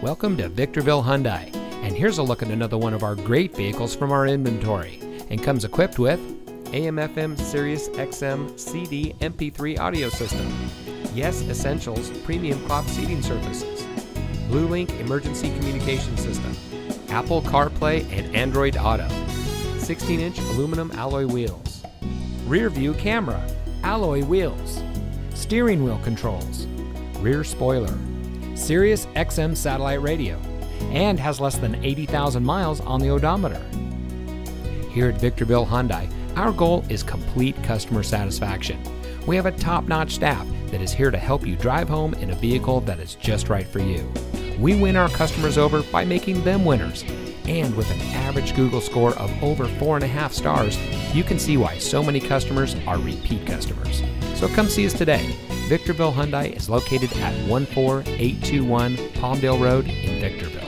Welcome to Victorville Hyundai, and here's a look at another one of our great vehicles from our inventory, and comes equipped with AM/FM Sirius XM CD MP3 audio system, Yes Essentials premium cloth seating surfaces, BlueLink emergency communication system, Apple CarPlay and Android Auto, 16-inch aluminum alloy wheels, rear view camera, alloy wheels, steering wheel controls, rear spoiler, Sirius XM satellite radio, and has less than 80,000 miles on the odometer. Here at Victorville Hyundai, our goal is complete customer satisfaction. We have a top notch staff that is here to help you drive home in a vehicle that is just right for you. We win our customers over by making them winners. And with an average Google score of over 4.5 stars, you can see why so many customers are repeat customers. So come see us today. Victorville Hyundai is located at 14821 Palmdale Road in Victorville.